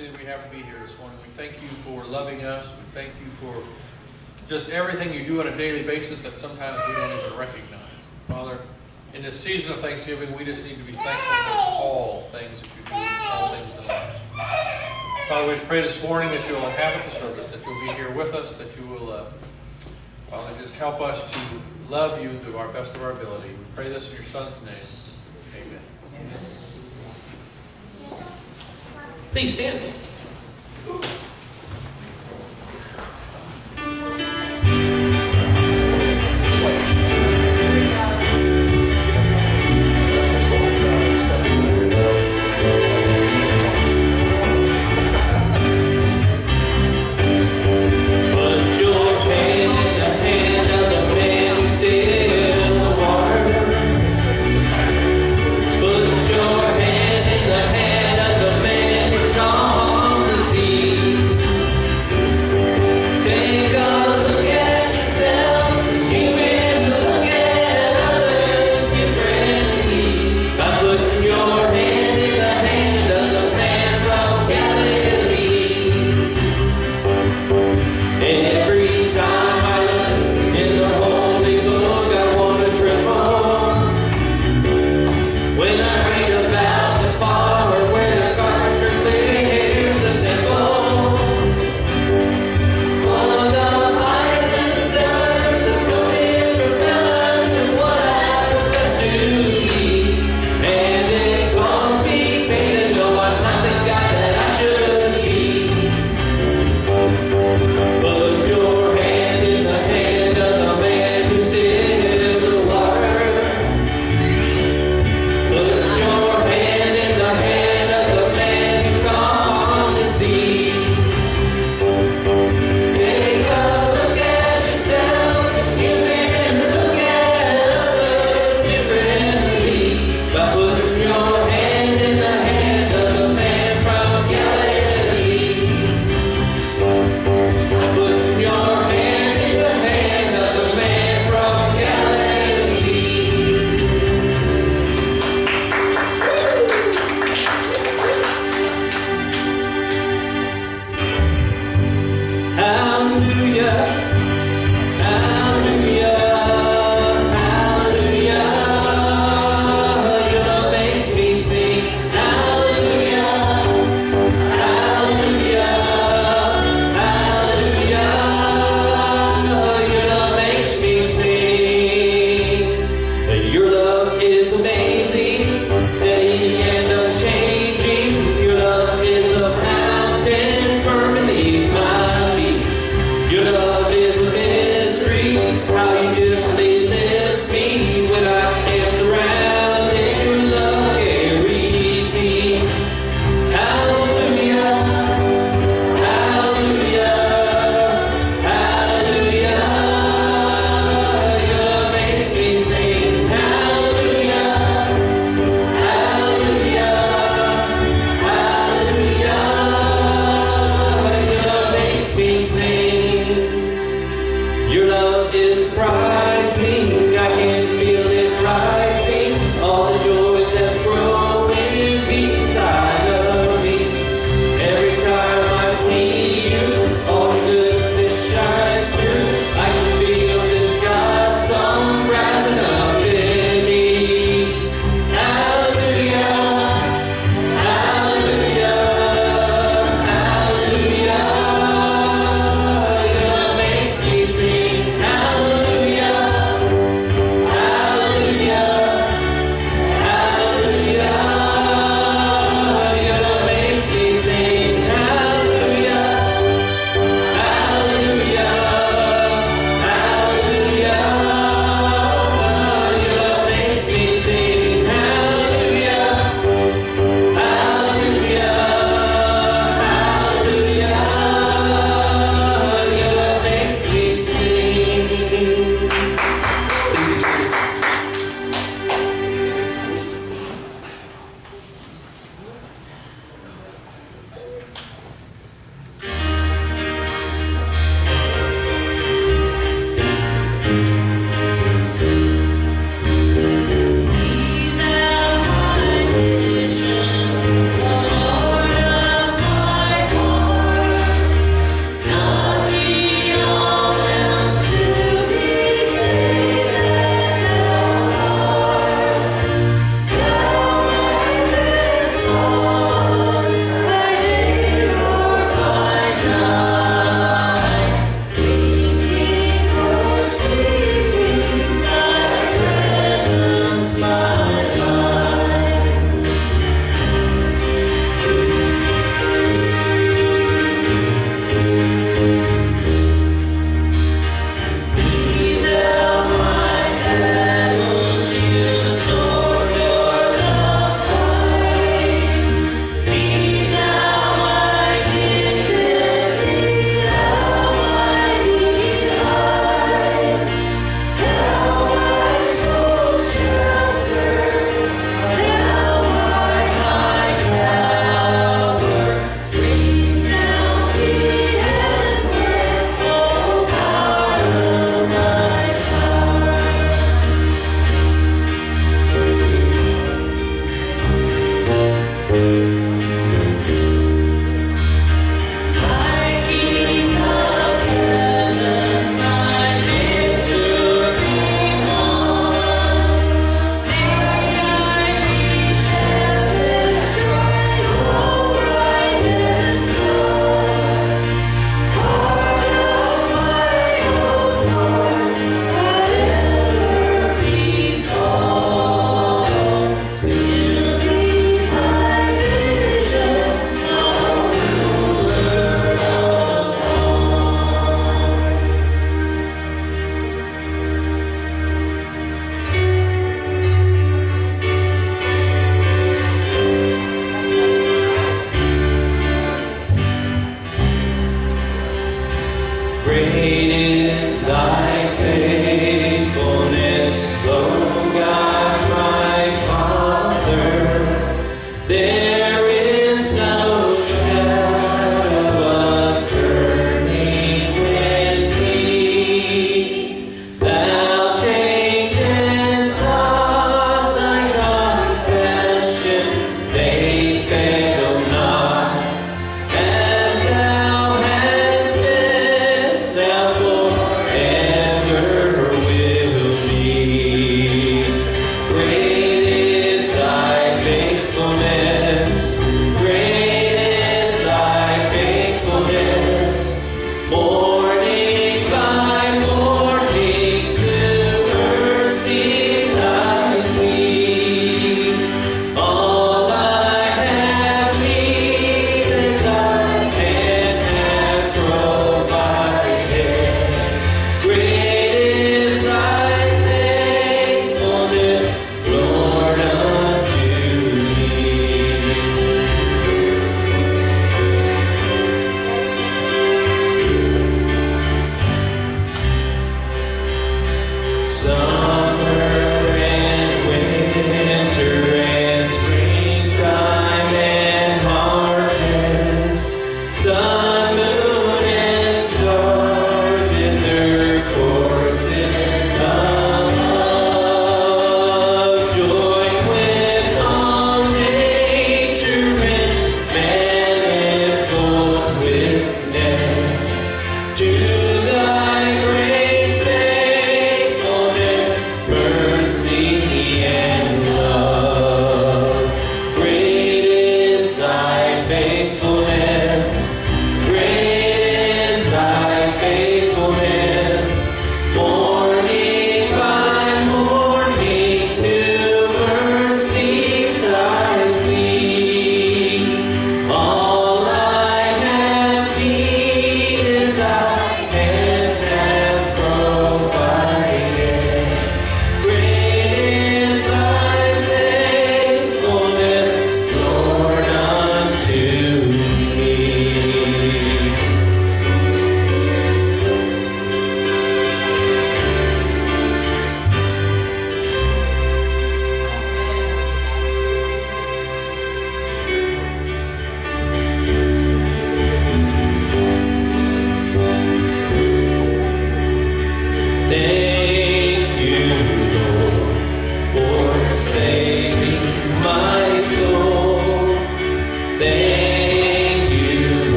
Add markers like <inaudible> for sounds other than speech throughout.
opportunity we have to be here this morning. We thank you for loving us. We thank you for just everything you do on a daily basis that sometimes we don't even recognize. Father, in this season of Thanksgiving, we just need to be thankful for all things that you do, all things in life. Father, we just pray this morning that you'll inhabit the service, that you'll be here with us, that you will, uh, Father, just help us to love you to our best of our ability. We pray this in your Son's name. Please stand.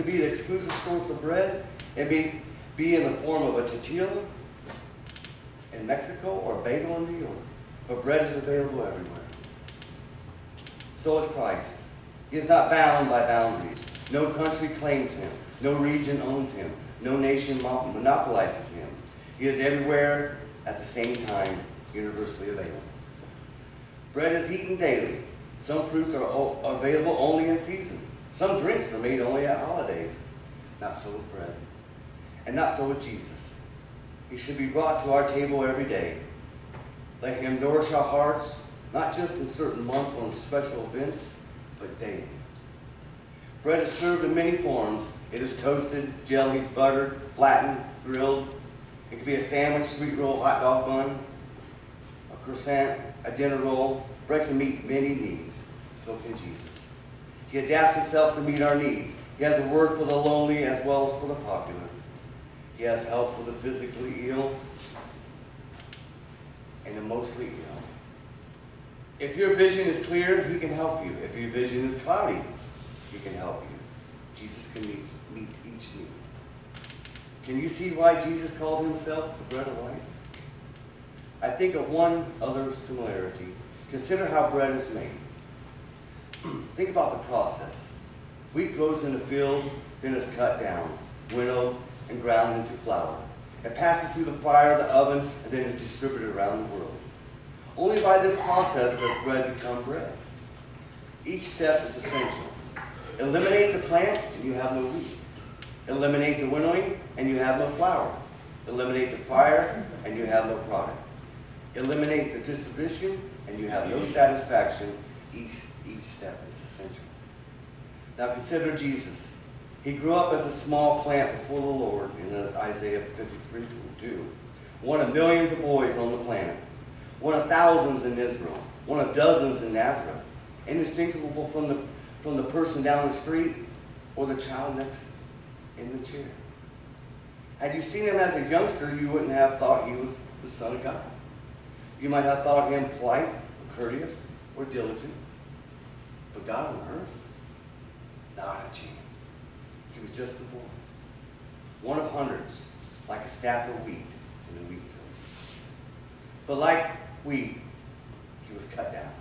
To be the exclusive source of bread and be, be in the form of a tortilla in Mexico or a bagel in New York. But bread is available everywhere. So is Christ. He is not bound by boundaries. No country claims him. No region owns him. No nation monopolizes him. He is everywhere at the same time, universally available. Bread is eaten daily. Some fruits are available only in season. Some drinks are made only at holidays. Not so with bread. And not so with Jesus. He should be brought to our table every day. Let him nourish our hearts, not just in certain months or in special events, but daily. Bread is served in many forms. It is toasted, jellied, buttered, flattened, grilled. It can be a sandwich, sweet roll, hot dog bun, a croissant, a dinner roll. Bread can meet many needs. So can Jesus. He adapts himself to meet our needs. He has a word for the lonely as well as for the popular. He has help for the physically ill and the emotionally ill. If your vision is clear, he can help you. If your vision is cloudy, he can help you. Jesus can meet, meet each need. Can you see why Jesus called himself the bread of life? I think of one other similarity. Consider how bread is made. <clears throat> think about the process. Wheat grows in the field, then is cut down, winnowed, and ground into flour. It passes through the fire of the oven and then is distributed around the world. Only by this process does bread become bread. Each step is essential. Eliminate the plant and you have no wheat. Eliminate the winnowing and you have no flour. Eliminate the fire and you have no product. Eliminate the distribution and you have no satisfaction. Each, each step is essential. Now consider Jesus. He grew up as a small plant before the Lord in Isaiah 53 2. One of millions of boys on the planet. One of thousands in Israel. One of dozens in Nazareth. Indistinguishable from the, from the person down the street or the child next in the chair. Had you seen him as a youngster, you wouldn't have thought he was the Son of God. You might have thought him polite, or courteous, or diligent. But God on earth? Not a chance. He was just a boy. One of hundreds, like a staff of wheat in the wheat field. But like wheat, he was cut down.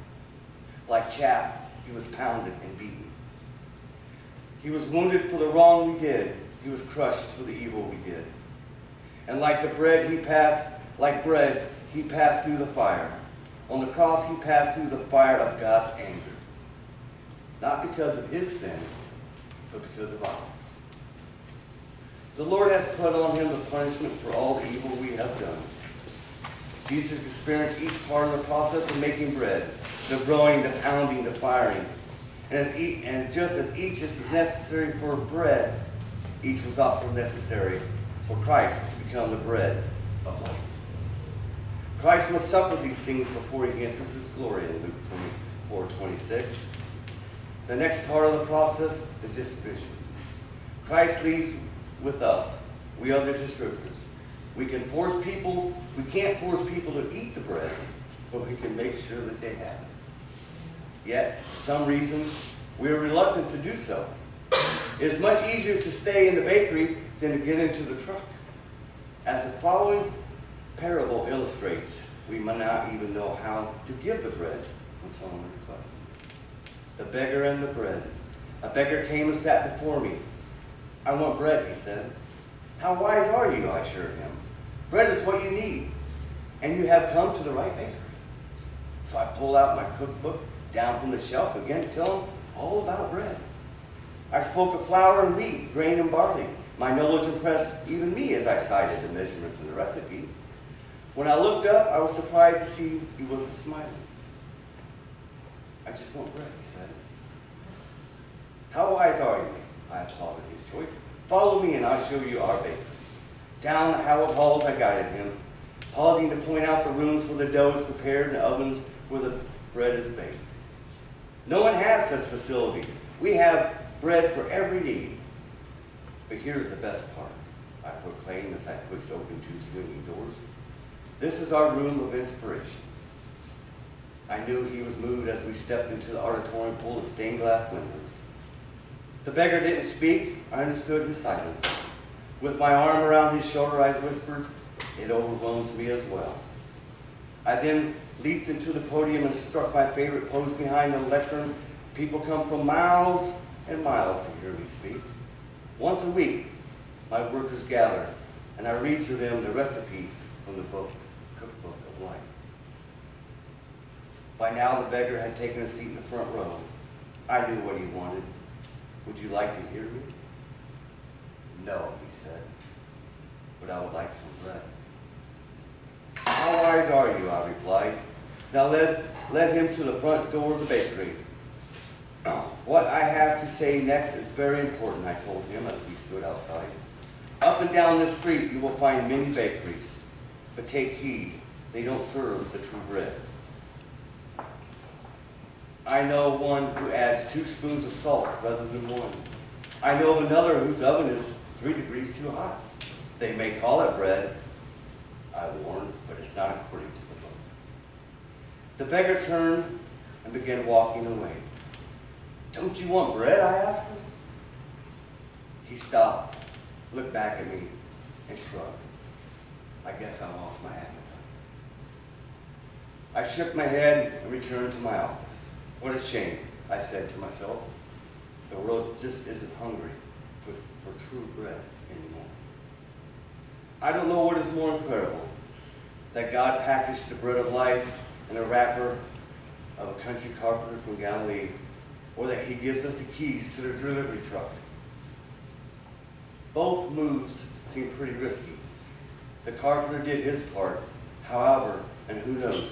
Like chaff, he was pounded and beaten. He was wounded for the wrong we did. He was crushed for the evil we did. And like the bread he passed, like bread, he passed through the fire. On the cross, he passed through the fire of God's anger. Not because of his sin, but because of ours. The Lord has put on him the punishment for all the evil we have done. Jesus experienced each part of the process of making bread, the growing, the pounding, the firing. And, as e- and just as each is necessary for bread, each was also necessary for Christ to become the bread of life. Christ must suffer these things before he enters his glory in Luke 24, 26. The next part of the process, the distribution. Christ leaves with us. We are the distributors. We can force people, we can't force people to eat the bread, but we can make sure that they have it. Yet, for some reason, we are reluctant to do so. It is much easier to stay in the bakery than to get into the truck. As the following parable illustrates, we might not even know how to give the bread when someone. The beggar and the bread. A beggar came and sat before me. I want bread, he said. How wise are you, I assured him. Bread is what you need, and you have come to the right bakery. So I pulled out my cookbook down from the shelf began to tell him all about bread. I spoke of flour and wheat, grain and barley. My knowledge impressed even me as I cited the measurements in the recipe. When I looked up, I was surprised to see he wasn't smiling. I just want bread. How wise are you? I applauded his choice. Follow me and I'll show you our bakery. Down the hallowed halls I guided him, pausing to point out the rooms where the dough is prepared and the ovens where the bread is baked. No one has such facilities. We have bread for every need. But here's the best part, I proclaimed as I pushed open two swinging doors. This is our room of inspiration. I knew he was moved as we stepped into the auditorium full of stained glass windows. The beggar didn't speak. I understood his silence. With my arm around his shoulder, I whispered, It overwhelms me as well. I then leaped into the podium and struck my favorite pose behind the lectern. People come from miles and miles to hear me speak. Once a week, my workers gather, and I read to them the recipe from the book, Cookbook of Life. By now, the beggar had taken a seat in the front row. I knew what he wanted. Would you like to hear me? No, he said, but I would like some bread. How wise are you? I replied. Now led, led him to the front door of the bakery. <clears throat> What I have to say next is very important, I told him as we stood outside. Up and down this street you will find many bakeries, but take heed, they don't serve the true bread. I know one who adds two spoons of salt rather than one. I know of another whose oven is three degrees too hot. They may call it bread, I warn, but it's not according to the book. The beggar turned and began walking away. Don't you want bread? I asked him. He stopped, looked back at me, and shrugged. I guess I lost my appetite. I shook my head and returned to my office. What a shame, I said to myself. The world just isn't hungry for, for true bread anymore. I don't know what is more incredible that God packaged the bread of life in a wrapper of a country carpenter from Galilee, or that He gives us the keys to the delivery truck. Both moves seem pretty risky. The carpenter did his part, however, and who knows,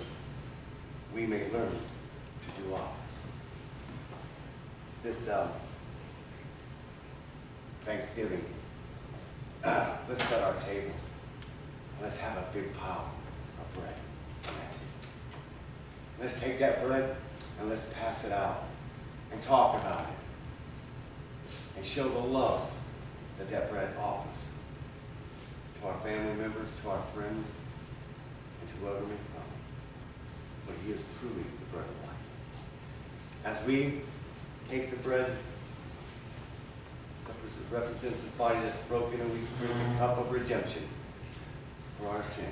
we may learn to do ours. This um, Thanksgiving, <clears throat> let's set our tables. Let's have a big pile of bread. Let's take that bread and let's pass it out and talk about it and show the love that that bread offers to our family members, to our friends, and to whoever may come. But he is truly the bread of life. As we take the bread that represents his body that's broken and we drink the cup of redemption for our sins.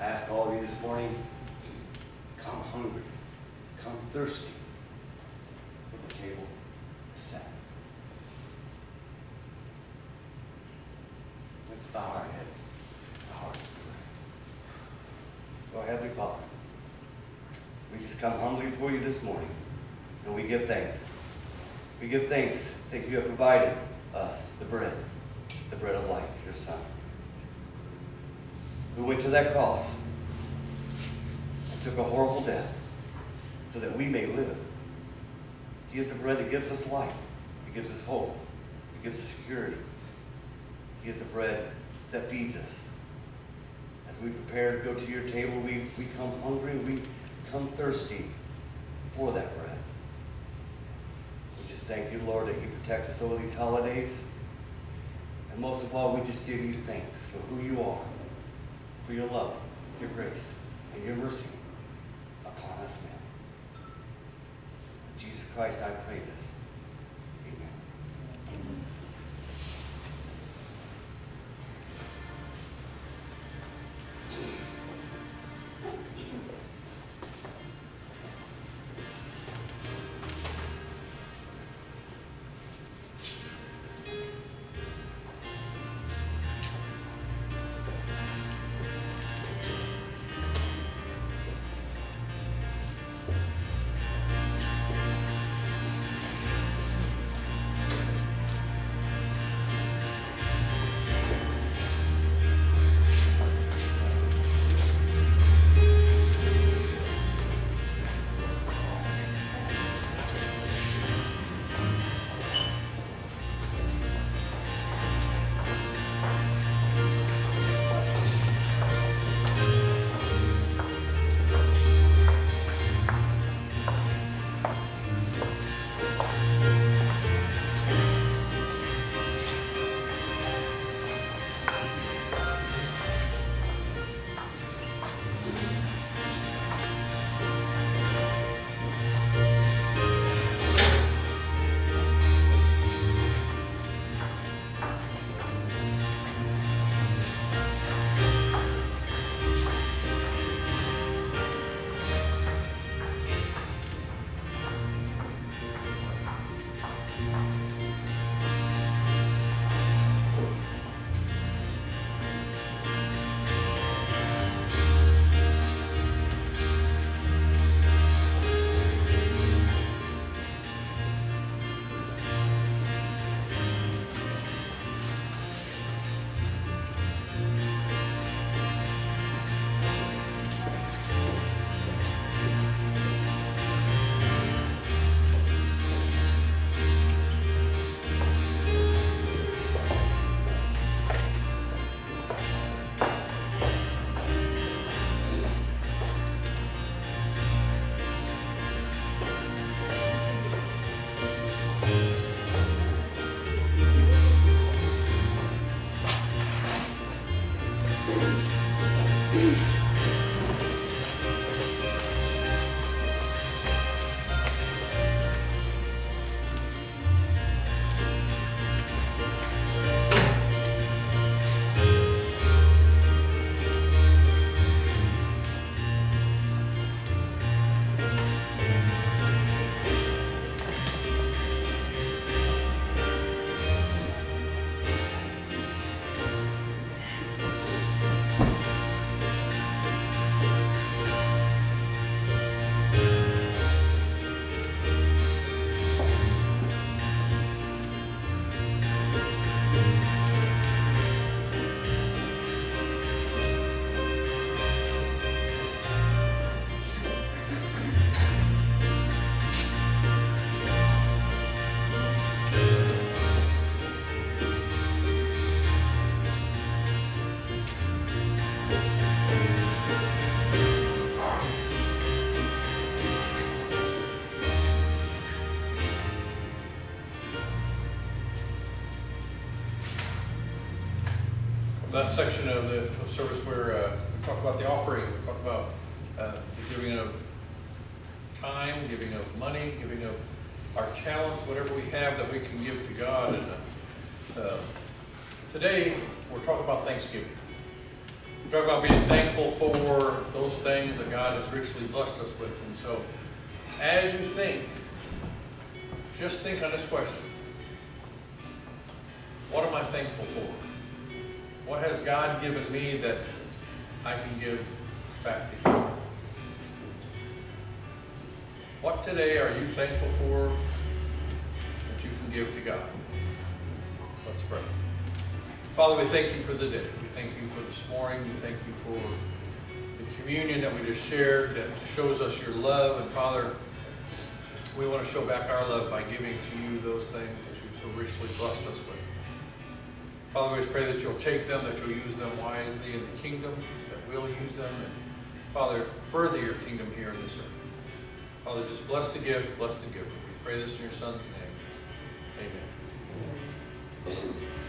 I ask all of you this morning, come hungry, come thirsty, for the table set. Let's bow our heads, our hearts to. Oh, Heavenly Father, we just come humbly before you this morning, and we give thanks. We give thanks that you have provided us the bread, the bread of life, your Son, who went to that cross and took a horrible death so that we may live. He is the bread that gives us life. He gives us hope. He gives us security. He is the bread that feeds us. As we prepare to go to your table, we, we come hungry, we come thirsty for that bread. Just thank you, Lord, that you protect us over these holidays. And most of all, we just give you thanks for who you are, for your love, your grace, and your mercy upon us now. Jesus Christ, I pray this. Section of the of service where uh, we talk about the offering, we talk about uh, the giving of time, giving of money, giving of our talents, whatever we have that we can give to God. And uh, uh, today, we're talking about Thanksgiving. We're talking about being thankful for those things that God has richly blessed us with. And so, as you think, just think on this question. What am I thankful for? What has God given me that I can give back to Him? What today are you thankful for that you can give to God? Let's pray. Father, we thank you for the day. We thank you for this morning. We thank you for the communion that we just shared that shows us your love. And Father, we want to show back our love by giving to you those things that you've so richly blessed us with. Father, we pray that you'll take them, that you'll use them wisely in the kingdom, that we'll use them, and Father, further your kingdom here in this earth. Father, just bless the gift, bless the giver. We pray this in your Son's name. Amen. As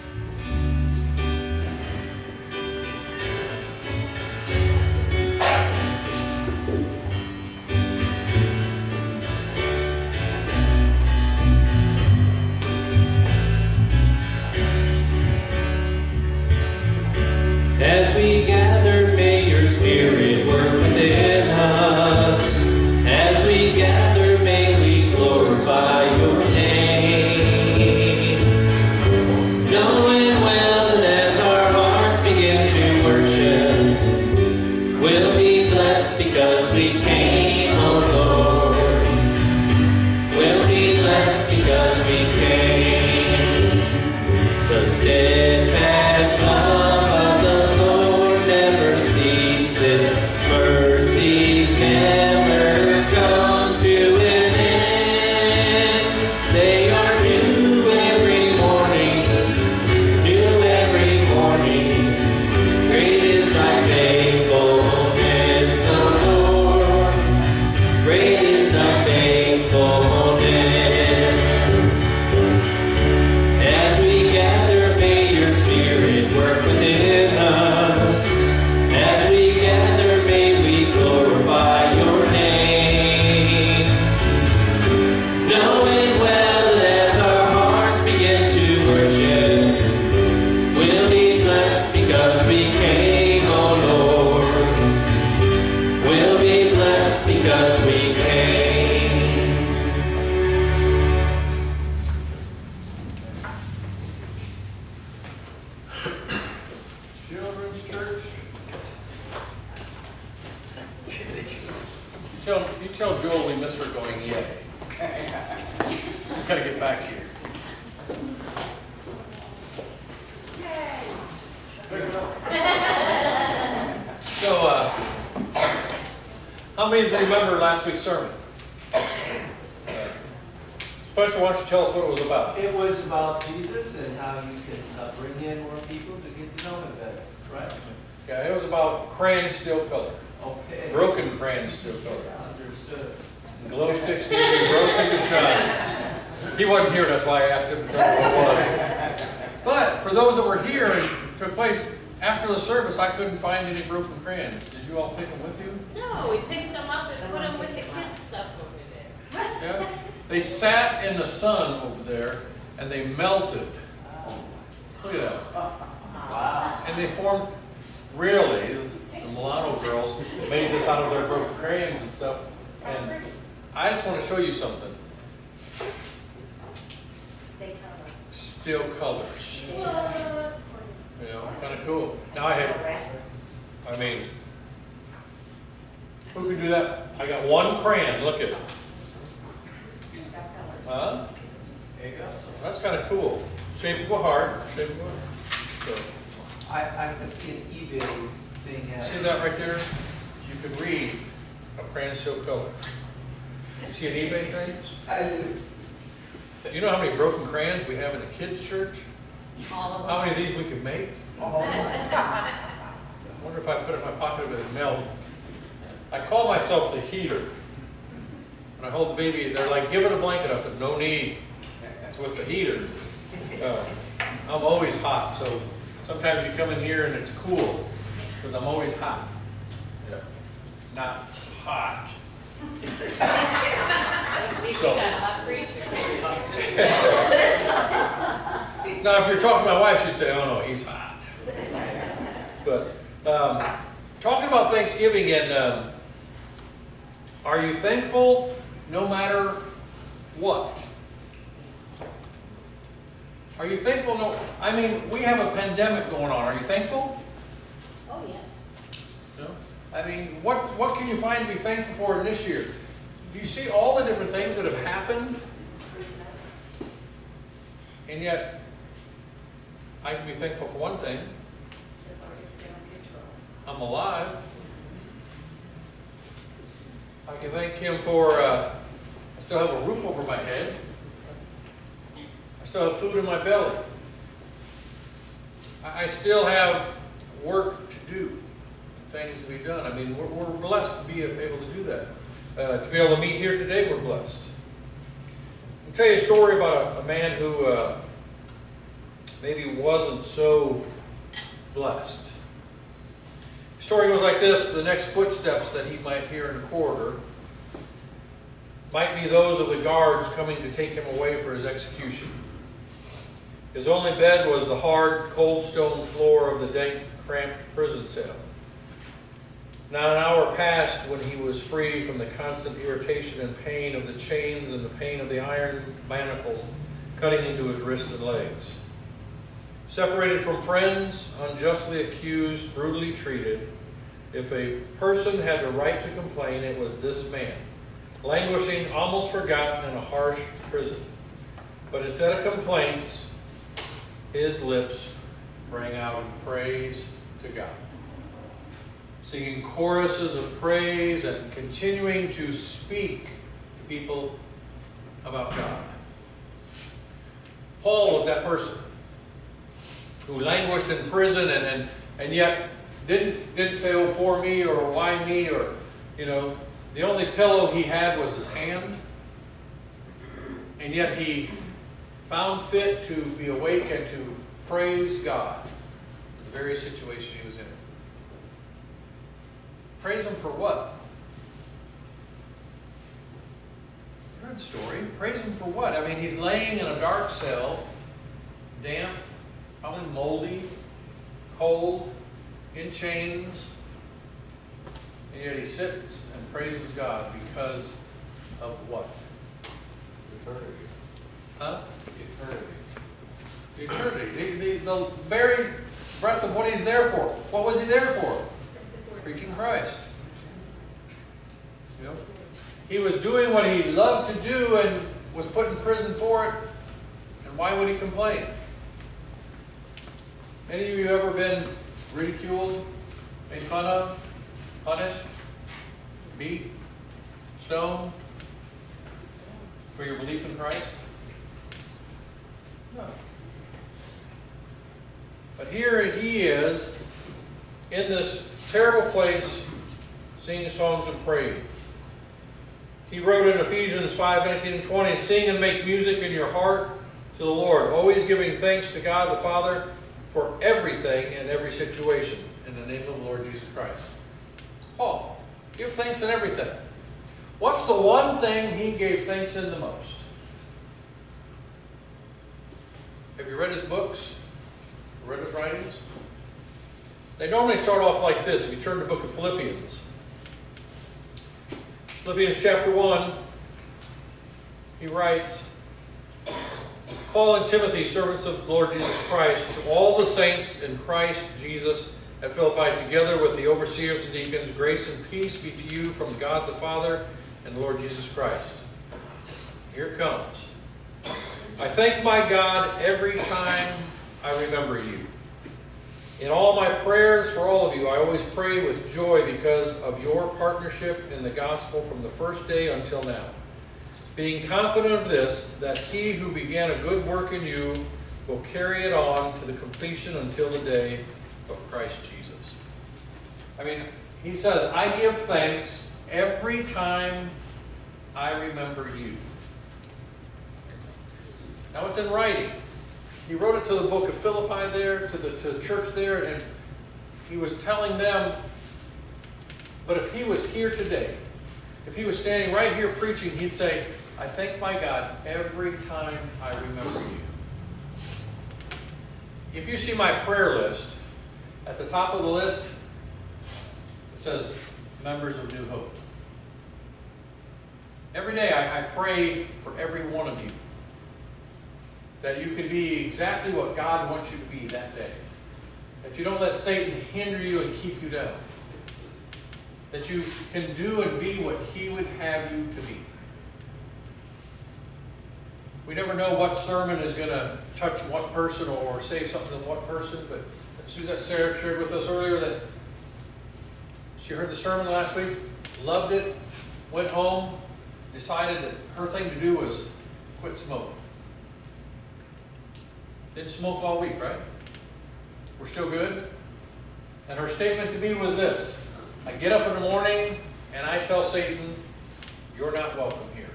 wasn't here, that's why I asked him to tell me what it was. But for those that were here and took place, after the service, I couldn't find any broken crayons. Did you all take them with you? No, we picked them up and put them with the kids' stuff over there. Yeah? They sat in the sun over there and they melted. Look at that. Wow. And they formed, really, the Milano girls made this out of their broken crayons and stuff. And I just want to show you something. Still colors. You know, kind of cool. Now I have, I mean, who can do that? I got one crayon, look at it. Huh? There you go. That's kind of cool. Shape of a heart, shape of a heart. So, I, I can see an eBay thing. See that right there? You can read a crayon still color. You see an eBay thing? I do. You know how many broken crayons we have in the kids' church? All of How many of these we can make? Oh, my I wonder if I put it in my pocket, if it melt. I call myself the heater. When I hold the baby, they're like, give it a blanket. I said, no need. It's with the heater. Uh, I'm always hot, so Sometimes you come in here and it's cool, because I'm always hot. Yeah. Not hot. So-. <laughs> Now, if you're talking to my wife, she'd say, oh no, he's hot. But, um, talking about Thanksgiving and, um, are you thankful no matter what? Are you thankful no, I mean, we have a pandemic going on, are you thankful? I mean, what, what can you find to be thankful for in this year? Do you see all the different things that have happened? And yet, I can be thankful for one thing, I'm alive. I can thank Him for, uh, I still have a roof over my head. I still have food in my belly. I still have work to do, things to be done. I mean, we're, we're blessed to be able to do that. Uh, to be able to meet here today, we're blessed. I'll tell you a story about a, a man who, uh, maybe wasn't so blessed. The story goes like this, the next footsteps that he might hear in the corridor might be those of the guards coming to take him away for his execution. His only bed was the hard, cold stone floor of the dank, cramped prison cell. Not an hour passed when he was free from the constant irritation and pain of the chains and the pain of the iron manacles cutting into his wrists and legs. Separated from friends, unjustly accused, brutally treated, if a person had the right to complain, it was this man, languishing, almost forgotten in a harsh prison. But instead of complaints, his lips rang out in praise to God. Singing choruses of praise and continuing to speak to people about God. Paul was that person who languished in prison and, and, and yet didn't, didn't say, oh, poor me, or why me, or, you know, the only pillow he had was his hand. And yet he found fit to be awake and to praise God in the very situation he was in. Praise him for what? You heard the story. Praise him for what? I mean, he's laying in a dark cell, damp, probably moldy, cold, in chains, and yet he sits and praises God because of what? Eternity. Huh? Eternity. Eternity. The, the, the very breath of what he's there for. What was he there for? Preaching Christ. You know? He was doing what he loved to do and was put in prison for it. And why would he complain? Any of you ever been ridiculed, made fun of, punished, beat, stoned for your belief in Christ? No. But here he is in this terrible place singing songs and praying. He wrote in Ephesians 5 19 and 20, Sing and make music in your heart to the Lord, always giving thanks to God the Father for everything and every situation in the name of the Lord Jesus Christ. Paul, give thanks in everything. What's the one thing he gave thanks in the most? Have you read his books? Read his writings? They normally start off like this. If you turn to the book of Philippians, Philippians chapter 1, he writes, Paul and Timothy, servants of the Lord Jesus Christ, to all the saints in Christ Jesus at Philippi, together with the overseers and deacons, grace and peace be to you from God the Father and the Lord Jesus Christ. Here comes. I thank my God every time I remember you. In all my prayers for all of you, I always pray with joy because of your partnership in the gospel from the first day until now. Being confident of this, that he who began a good work in you will carry it on to the completion until the day of Christ Jesus. I mean, he says, I give thanks every time I remember you. Now it's in writing. He wrote it to the book of Philippi there, to the, to the church there, and he was telling them, but if he was here today, if he was standing right here preaching, he'd say, I thank my God every time I remember you. If you see my prayer list, at the top of the list, it says, members of New Hope. Every day I, I pray for every one of you that you can be exactly what God wants you to be that day. That you don't let Satan hinder you and keep you down. That you can do and be what he would have you to be. We never know what sermon is going to touch what person or say something to what person, but Suzette Sarah shared with us earlier that she heard the sermon last week, loved it, went home, decided that her thing to do was quit smoking. Didn't smoke all week, right? We're still good? And her statement to me was this I get up in the morning and I tell Satan, You're not welcome here.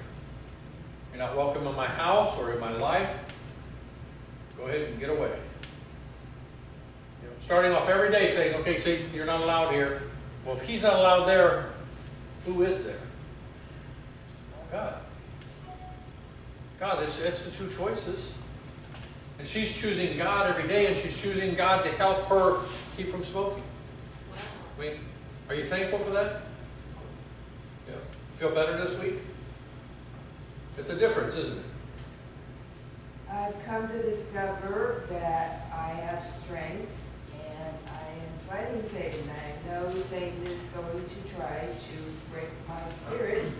You're not welcome in my house or in my life. Go ahead and get away. You know, starting off every day saying, Okay, Satan, you're not allowed here. Well, if he's not allowed there, who is there? God. God, it's, it's the two choices. And she's choosing God every day, and she's choosing God to help her keep from smoking. I mean, are you thankful for that? Yeah. Feel better this week? It's a difference, isn't it? I've come to discover that I have strength and I am fighting Satan. I know Satan is going to try to break my spirit.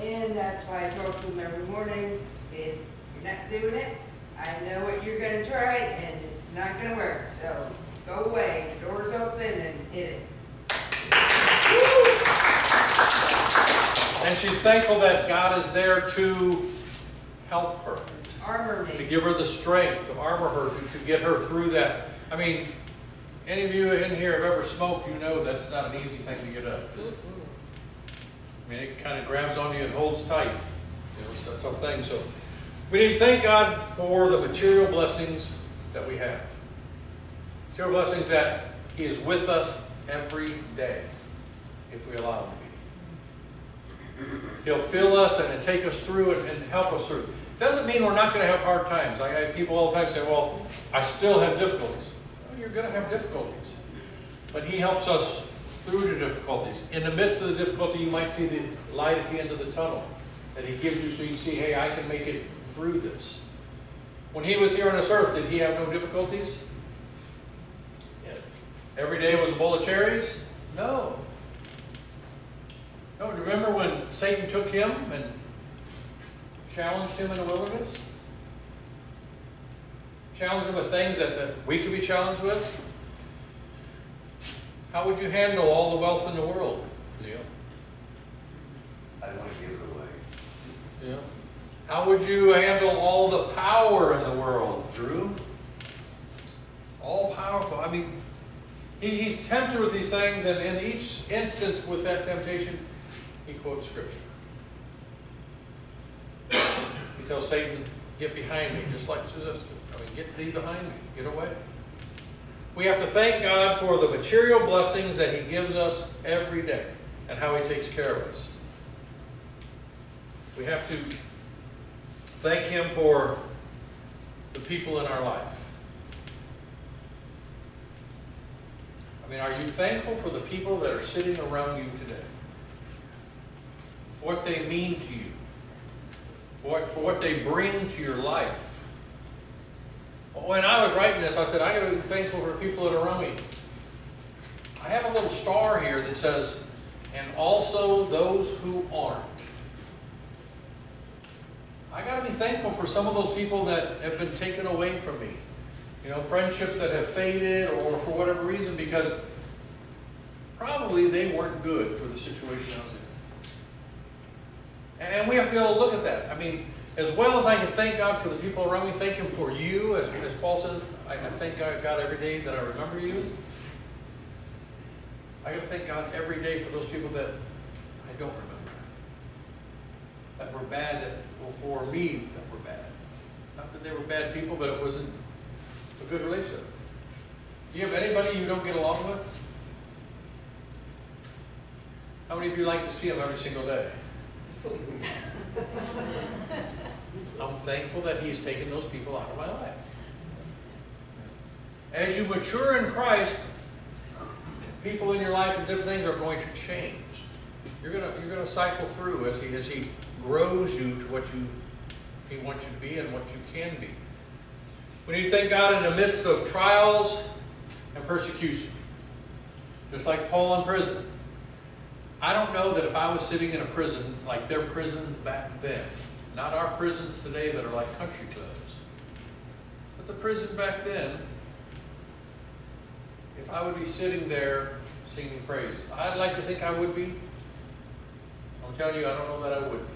And that's why I talk to him every morning. If you're not doing it, I know what you're gonna try and it's not gonna work. So go away, the door's open and hit it. And she's thankful that God is there to help her, Armor to give her the strength, to armor her, to, to get her through that. I mean, any of you in here have ever smoked, you know that's not an easy thing to get up. Mm-hmm. I mean, it kind of grabs on you and holds tight. You know, it's a tough thing. So we need to thank God for the material blessings that we have. Material blessings that He is with us every day, if we allow Him to be. He'll fill us and take us through and, and help us through. Doesn't mean we're not going to have hard times. I, I people all the time say, "Well, I still have difficulties." Well, you're going to have difficulties, but He helps us through the difficulties. In the midst of the difficulty, you might see the light at the end of the tunnel that He gives you, so you can see, "Hey, I can make it through this." When He was here on this earth, did He have no difficulties? Yeah. Every day was a bowl of cherries? No. No, remember when Satan took him and challenged him in the wilderness? Challenged him with things that, that we could be challenged with? How would you handle all the wealth in the world, Neil? I don't want to give it away. Yeah. How would you handle all the power in the world, Drew? All powerful. I mean, he, he's tempted with these things, and in each instance with that temptation, he quotes Scripture. He tells Satan, Get behind me, just like Suzette. I mean, get thee behind me, get away. We have to thank God for the material blessings that He gives us every day and how He takes care of us. We have to thank Him for the people in our life. I mean, are you thankful for the people that are sitting around you today? For what they mean to you? For what, for what they bring to your life? When I was writing this, I said, I gotta be thankful for the people that are around me. I have a little star here that says, and also those who aren't. I gotta be thankful for some of those people that have been taken away from me. You know, friendships that have faded or for whatever reason because probably they weren't good for the situation I was in. And we have to be able to look at that. I mean, as well as I can thank God for the people around me, thank Him for you, as, as Paul says, I, I thank God, every day that I remember you. I gotta thank God every day for those people that I don't remember. That were bad, that, for me, that were bad. Not that they were bad people, but it wasn't a good relationship. Do you have anybody you don't get along with? How many of you like to see them every single day? <laughs> I'm thankful that he has taken those people out of my life. As you mature in Christ, people in your life and different things are going to change. You're gonna, you're gonna cycle through as He, as He grows you to what you, He wants you to be and what you can be. We need to thank God in the midst of trials and persecution. Just like Paul in prison. I don't know that if I was sitting in a prison like their prisons back then, not our prisons today that are like country clubs, but the prison back then, if I would be sitting there singing praises. I'd like to think I would be. I'm telling you, I don't know that I would be.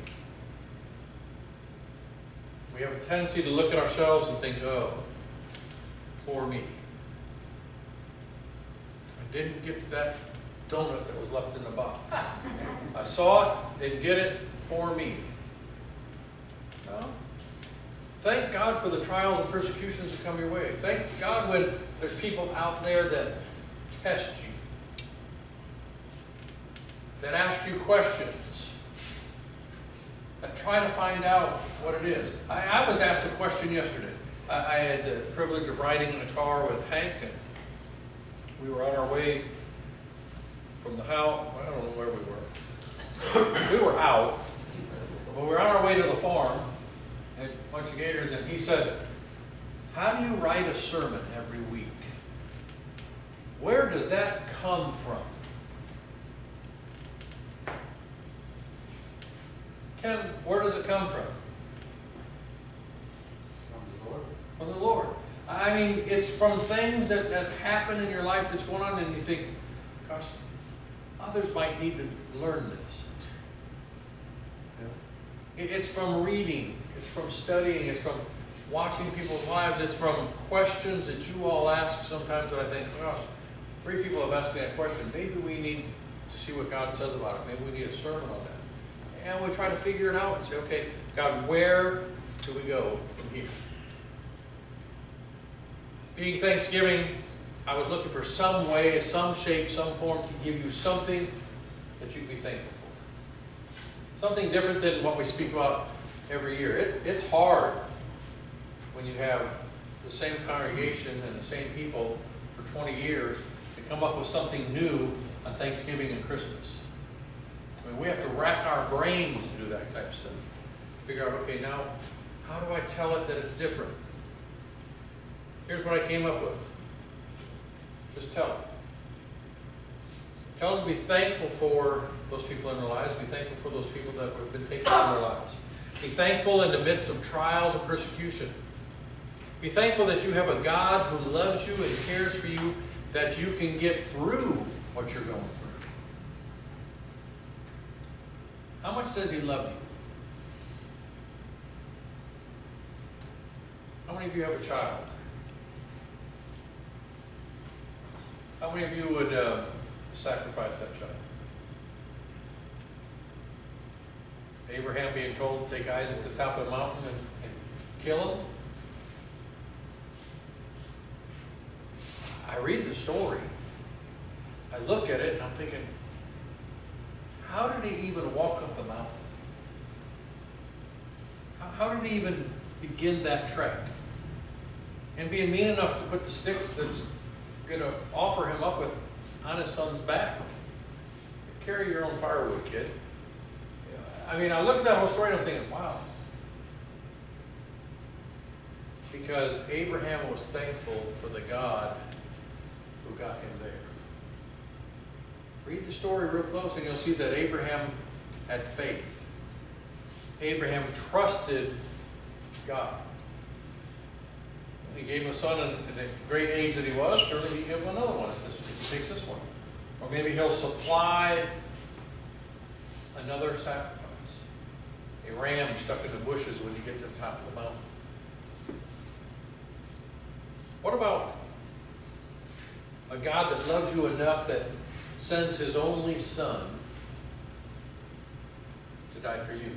We have a tendency to look at ourselves and think, oh, poor me. I didn't get that donut that was left in the box. I saw it, didn't get it, poor me. No. Thank God for the trials and persecutions that come your way. Thank God when there's people out there that test you, that ask you questions, try to find out what it is. I, I was asked a question yesterday. I, I had the privilege of riding in a car with Hank, and we were on our way from the house. I don't know where we were. we were out, but we were on our way to the farm, and a bunch of gators, and he said, How do you write a sermon every week? Where does that come from? Ken, where does it come from? From the Lord. From the Lord. I mean, it's from things that, that happen in your life that's going on, and you think, gosh, others might need to learn this. It- It's from reading, it's from studying, it's from watching people's lives, it's from questions that you all ask sometimes that I think, gosh, three people have asked me that question. Maybe we need to see what God says about it. Maybe we need a sermon on that. And we try to figure it out and say, okay, God, where do we go from here? Being Thanksgiving, I was looking for some way, some shape, some form to give you something that you can be thankful for. Something different than what we speak about every year. It, it's hard when you have the same congregation and the same people for 20 years to come up with something new on Thanksgiving and Christmas. Mean, we have to rack our brains to do that type of stuff. Figure out, okay, now, how do I tell it that it's different? Here's what I came up with. Just tell them. Tell them to be thankful for those people in their lives. Be thankful for those people that have been taken from their lives. Be thankful in the midst of trials and persecution. Be thankful that you have a God who loves you and cares for you, that you can get through what you're going through. How much does He love you? How many of you have a child? How many of you would uh, sacrifice that child? Abraham being told to take Isaac to the top of the mountain and, and kill him? I read the story. I look at it and I'm thinking, how did he even walk up the mountain? How, how did he even begin that trek? And being mean enough to put the sticks that's going to offer him up with on his son's back. Carry your own firewood, kid. I mean, I look at that whole story and I'm thinking, wow. Because Abraham was thankful for the God who got him there. Read the story real close and you'll see that Abraham had faith. Abraham trusted God. He gave him a son at the great age that he was, surely he give him another one if, this, he takes this one. Or maybe he'll supply another sacrifice. A ram stuck in the bushes when you get to the top of the mountain. What about a God that loves you enough that sends his only son to die for you?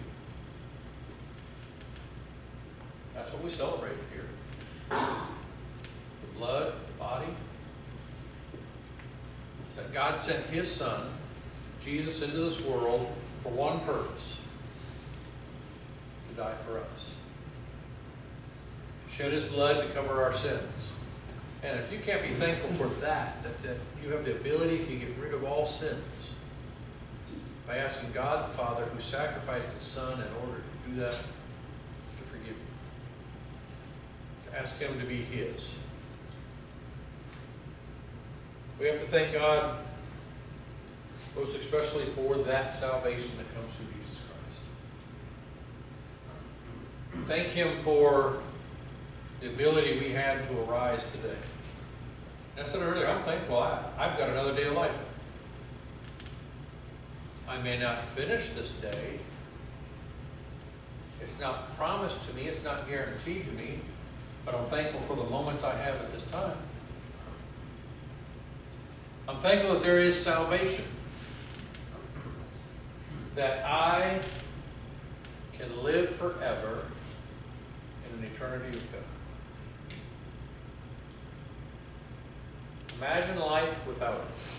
That's what we celebrate here. the blood, the body. That God sent His Son, Jesus, into this world for one purpose to die for us. Shed His blood to cover our sins. And if you can't be thankful for that, that, that you have the ability to get rid of all sins by asking God the Father, who sacrificed His Son in order to do that, to forgive you. To ask Him to be His. We have to thank God, most especially for that salvation that comes through Jesus Christ. Thank Him for the ability we had to arise today. And I said earlier, I'm thankful I, I've got another day of life. I may not finish this day. It's not promised to me, it's not guaranteed to me, but I'm thankful for the moments I have at this time. I'm thankful that there is salvation. That I can live forever in an eternity with God. Imagine life without it.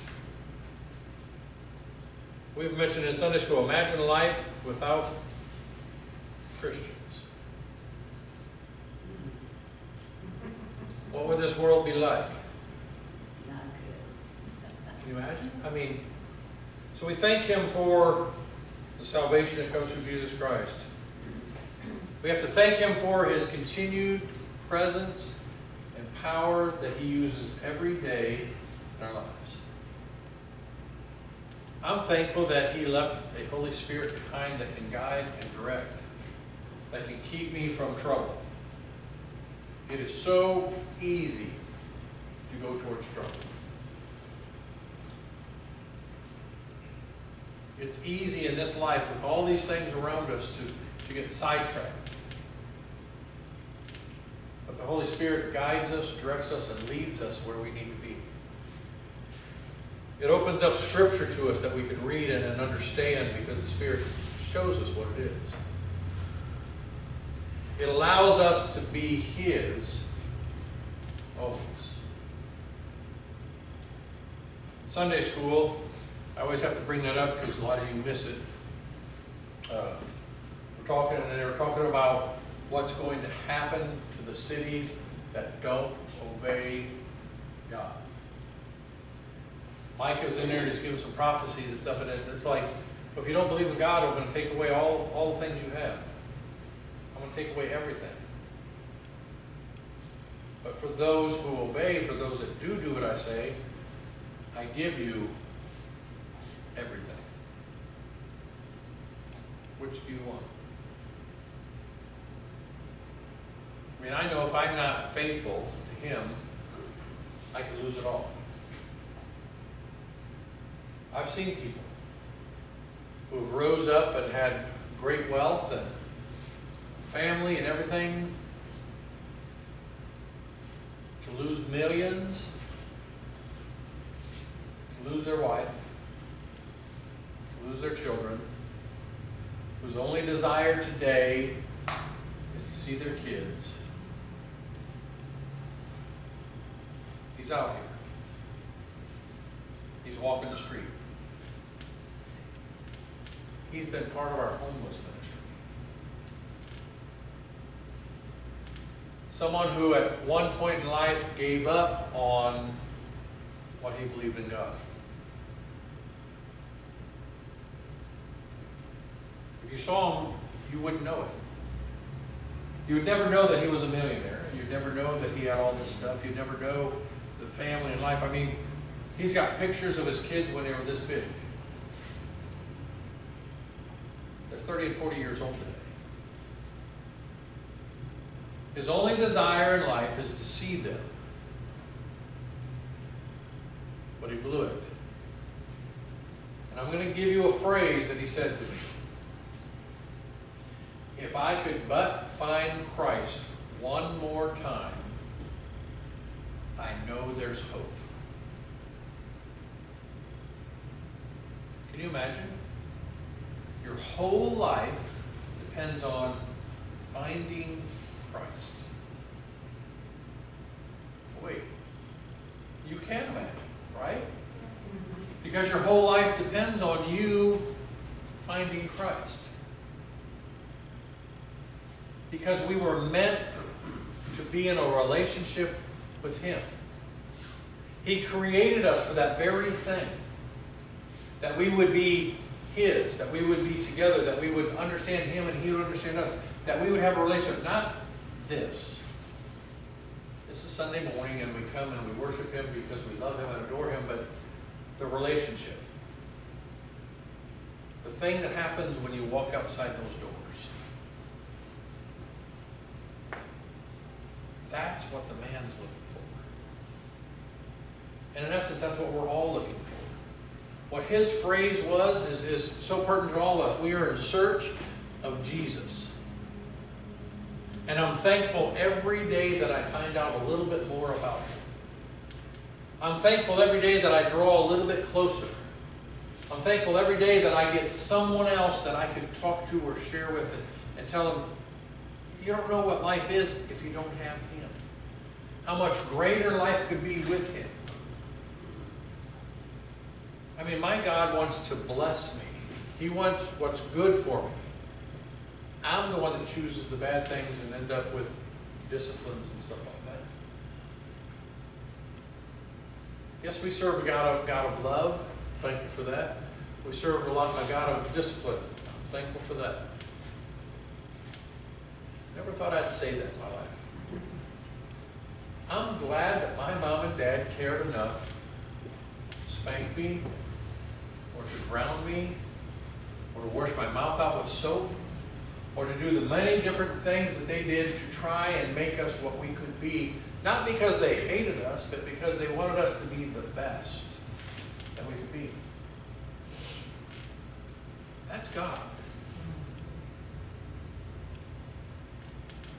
We've mentioned in Sunday school, imagine life without Christians. What would this world be like? Not good. Can you imagine? I mean, so we thank Him for the salvation that comes through Jesus Christ. We have to thank Him for His continued presence power that He uses every day in our lives. I'm thankful that He left a Holy Spirit behind that can guide and direct, that can keep me from trouble. It is so easy to go towards trouble. It's easy in this life with all these things around us to, to get sidetracked. The Holy Spirit guides us, directs us, and leads us where we need to be. It opens up Scripture to us that we can read and, and understand because the Spirit shows us what it is. It allows us to be His always. Sunday school, I always have to bring that up because a lot of you miss it. Uh, We're talking, and they were talking about what's going to happen the cities that don't obey God. Micah's in there and he's giving some prophecies and stuff, and it's like, if you don't believe in God, I'm going to take away all, all the things you have. I'm going to take away everything. But for those who obey, for those that do do what I say, I give you everything. Which do you want? I mean, I know if I'm not faithful to Him, I can lose it all. I've seen people who have rose up and had great wealth and family and everything to lose millions, to lose their wife, to lose their children, whose only desire today is to see their kids. He's out here. He's walking the street. He's been part of our homeless ministry. Someone who at one point in life gave up on what he believed in God. If you saw him, you wouldn't know it. You would never know that he was a millionaire. You'd never know that he had all this stuff. You'd never know family and life. I mean, he's got pictures of his kids when they were this big. They're 30 and 40 years old today. His only desire in life is to see them. But he blew it. And I'm going to give you a phrase that he said to me. If I could but find Christ one more time, I know there's hope. Can you imagine? Your whole life depends on finding Christ. Wait, you can imagine, right? Because your whole life depends on you finding Christ. Because we were meant to be in a relationship with Him. He created us for that very thing. That we would be His, that we would be together, that we would understand Him and He would understand us, that we would have a relationship, not this. This is Sunday morning and we come and we worship Him because we love Him and adore Him, but the relationship. The thing that happens when you walk outside those doors. That's what the man's looking for. And in essence, that's what we're all looking for. What his phrase was is, is so pertinent to all of us. We are in search of Jesus. And I'm thankful every day that I find out a little bit more about him. I'm thankful every day that I draw a little bit closer. I'm thankful every day that I get someone else that I can talk to or share with and, and tell them, you don't know what life is if you don't have Him. How much greater life could be with Him. I mean, my God wants to bless me. He wants what's good for me. I'm the one that chooses the bad things and end up with disciplines and stuff like that. Yes, we serve a God of, God of love. Thank you for that. We serve a lot a God of discipline. I'm thankful for that. Never thought I'd say that in my life. I'm glad that my mom and dad cared enough to spank me, or to ground me, or to wash my mouth out with soap, or to do the many different things that they did to try and make us what we could be, not because they hated us, but because they wanted us to be the best that we could be. That's God.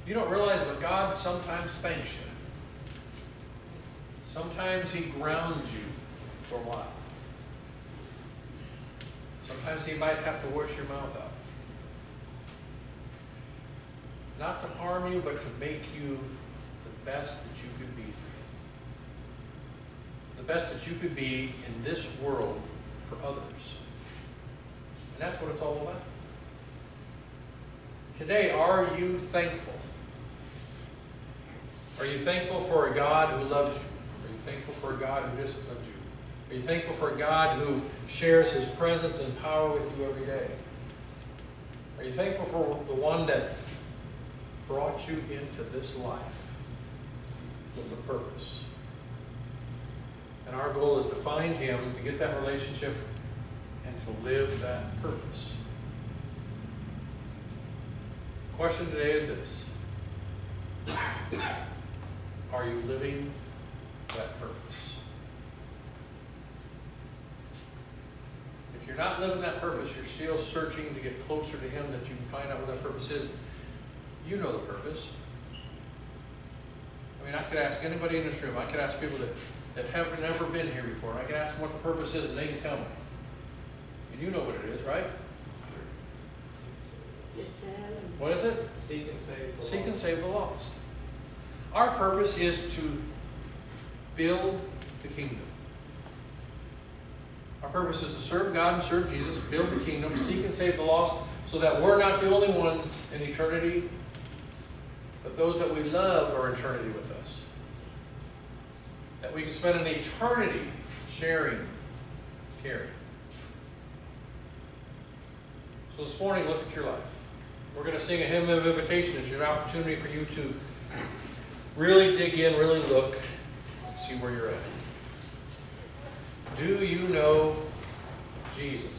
You don't realize, but God sometimes spanks you. Sometimes He grounds you for a while. Sometimes He might have to wash your mouth out. Not to harm you, but to make you the best that you could be for Him. The best that you could be in this world for others. And that's what it's all about. Today, are you thankful? Are you thankful for a God who loves you? Are you thankful for a God who disciplines you? Are you thankful for God who shares his presence and power with you every day? Are you thankful for the one that brought you into this life with a purpose? And our goal is to find him, to get that relationship, and to live that purpose. The Question today is this. <coughs> Are you living that purpose? If you're not living that purpose, you're still searching to get closer to Him that you can find out what that purpose is. You know the purpose. I mean, I could ask anybody in this room, I could ask people that, that have never been here before, and I could ask them what the purpose is, and they can tell me. And you know what it is, right? What is it? Seek and save the Seek and save the lost. Our purpose is to build the kingdom. Our purpose is to serve God and serve Jesus, build the kingdom, seek and save the lost, so that we're not the only ones in eternity, but those that we love are eternity with us. That we can spend an eternity sharing, caring. So this morning, look at your life. We're going to sing a hymn of invitation. It's your opportunity for you to really dig in, really look, and see where you're at. Do you know Jesus?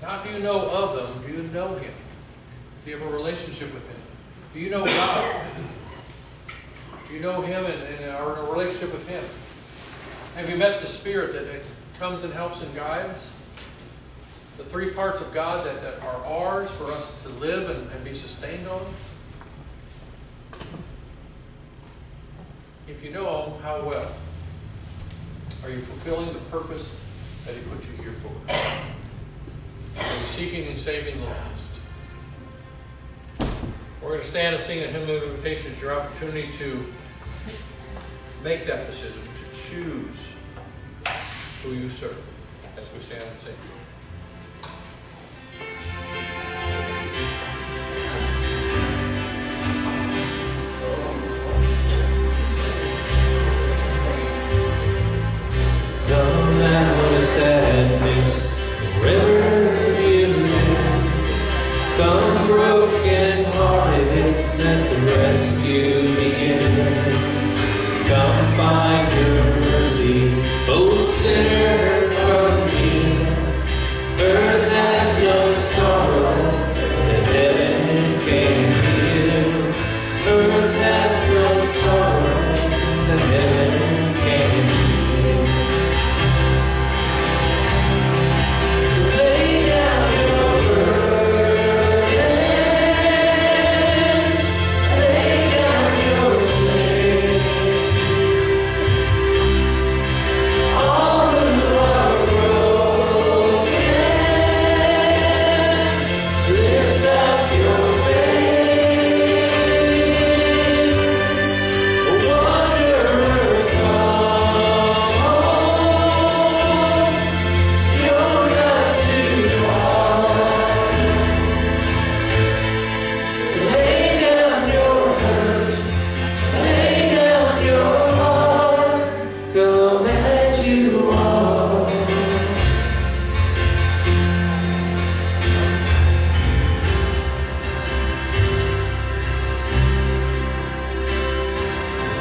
Not do you know of him, do you know him? Do you have a relationship with him? Do you know God? Do you know him and, and are in a relationship with him? Have you met the Spirit that, that comes and helps and guides? The three parts of God that, that are ours for us to live and, and be sustained on? If you know him, how well? Are you fulfilling the purpose that He put you here for? Are you seeking and saving the lost? We're going to stand and sing a hymn of invitation. It's your opportunity to make that decision, to choose who you serve as we stand and sing.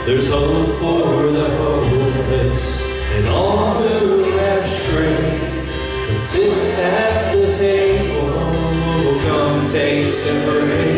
There's hope for the hopeless and all who have strayed. Can sit at the table, come taste and pray.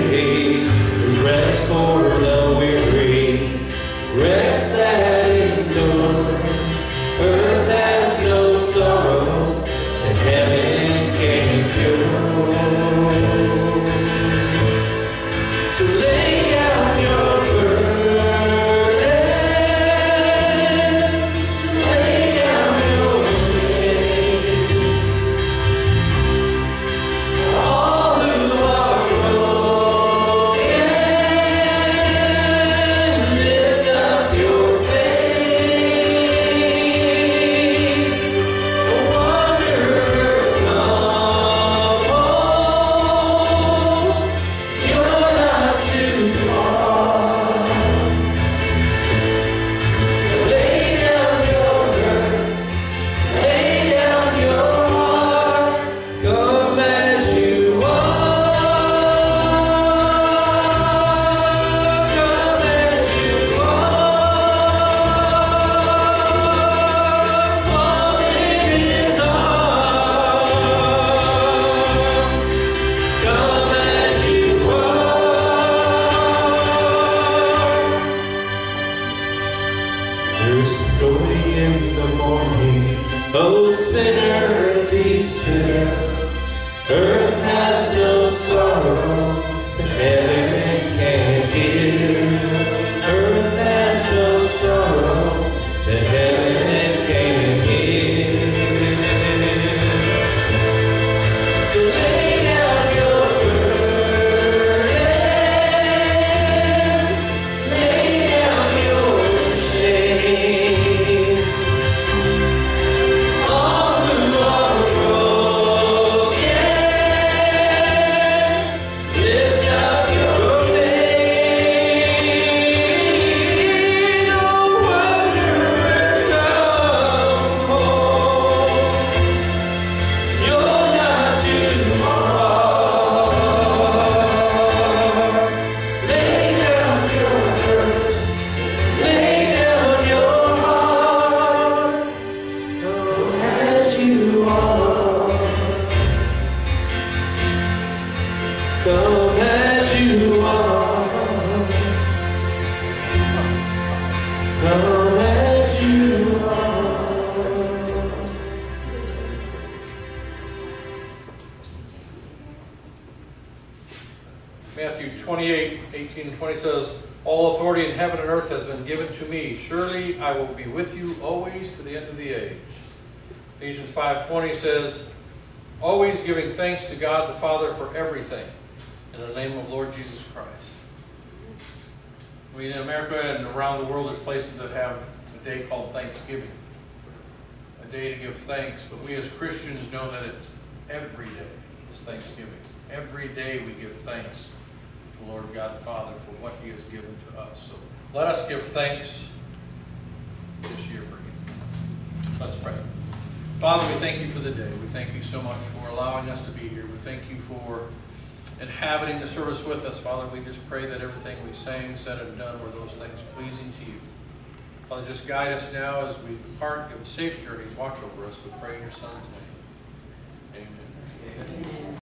Let us give thanks this year for you. Let's pray. Father, we thank you for the day. We thank you so much for allowing us to be here. We thank you for inhabiting the service with us. Father, we just pray that everything we sang, said, and done were those things pleasing to you. Father, just guide us now as we depart. Give us safe journeys. Watch over us. We pray in your Son's name. Amen. Amen.